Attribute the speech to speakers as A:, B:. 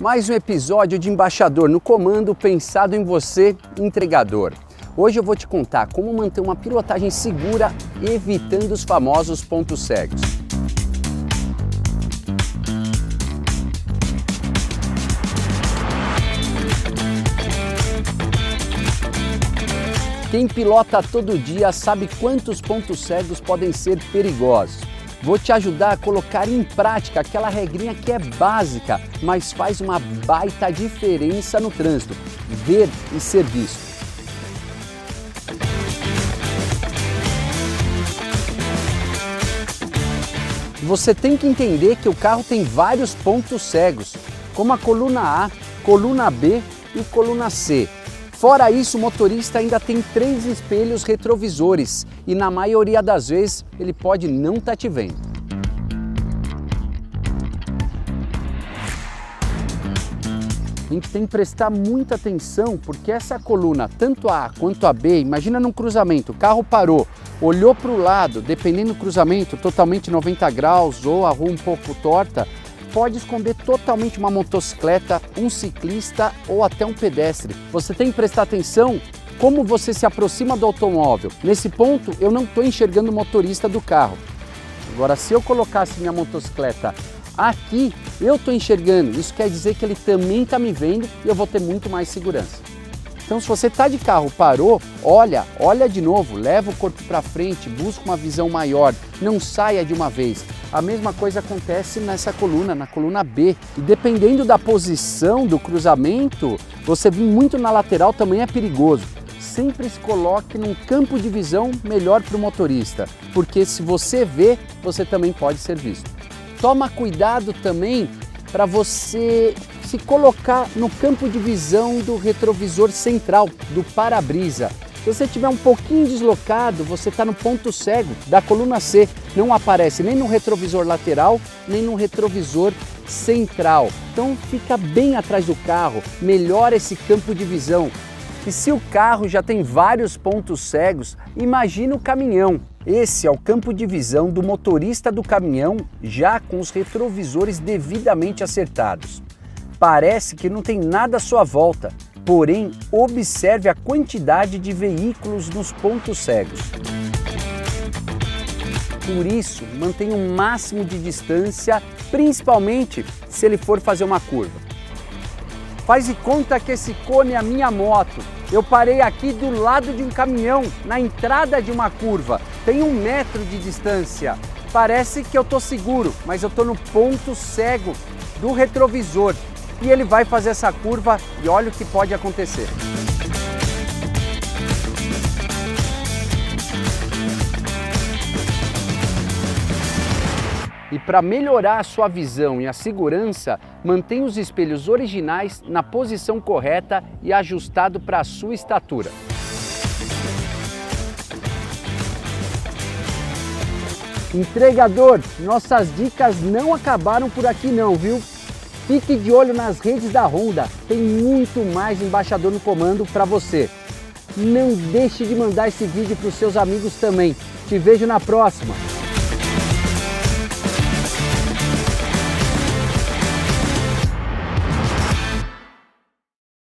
A: Mais um episódio de Embaixador no Comando pensado em você, entregador. Hoje eu vou te contar como manter uma pilotagem segura evitando os famosos pontos cegos. Quem pilota todo dia sabe quantos pontos cegos podem ser perigosos. Vou te ajudar a colocar em prática aquela regrinha que é básica, mas faz uma baita diferença no trânsito: ver e ser visto. Você tem que entender que o carro tem vários pontos cegos, como a coluna A, coluna B e coluna C. Fora isso, o motorista ainda tem três espelhos retrovisores e na maioria das vezes ele pode não estar tá te vendo. A gente tem que prestar muita atenção porque essa coluna, tanto a A quanto a B, imagina num cruzamento, o carro parou, olhou para o lado, dependendo do cruzamento, totalmente 90 graus ou a rua um pouco torta, pode esconder totalmente uma motocicleta, um ciclista ou até um pedestre. Você tem que prestar atenção como você se aproxima do automóvel. Nesse ponto, eu não estou enxergando o motorista do carro. Agora, se eu colocasse minha motocicleta aqui, eu estou enxergando. Isso quer dizer que ele também está me vendo e eu vou ter muito mais segurança. Então, se você está de carro, parou, olha, olha de novo, leva o corpo para frente, busca uma visão maior, não saia de uma vez. A mesma coisa acontece nessa coluna, na coluna B. E dependendo da posição do cruzamento, você vir muito na lateral também é perigoso. Sempre se coloque num campo de visão melhor para o motorista, porque se você vê, você também pode ser visto. Toma cuidado também para você se colocar no campo de visão do retrovisor central, do para-brisa. Se você estiver um pouquinho deslocado, você está no ponto cego da coluna C. Não aparece nem no retrovisor lateral, nem no retrovisor central. Então fica bem atrás do carro, melhora esse campo de visão. E se o carro já tem vários pontos cegos, imagine o caminhão. Esse é o campo de visão do motorista do caminhão, já com os retrovisores devidamente acertados. Parece que não tem nada à sua volta, porém, observe a quantidade de veículos nos pontos cegos. Por isso, mantenha um máximo de distância, principalmente se ele for fazer uma curva. Faz de conta que esse cone é a minha moto. Eu parei aqui do lado de um caminhão, na entrada de uma curva. Tem um metro de distância. Parece que eu estou seguro, mas eu estou no ponto cego do retrovisor e ele vai fazer essa curva e olha o que pode acontecer. E para melhorar a sua visão e a segurança, mantenha os espelhos originais na posição correta e ajustado para a sua estatura. Entregador, nossas dicas não acabaram por aqui não, viu? Fique de olho nas redes da Honda, tem muito mais embaixador no comando para você. Não deixe de mandar esse vídeo para os seus amigos também. Te vejo na próxima!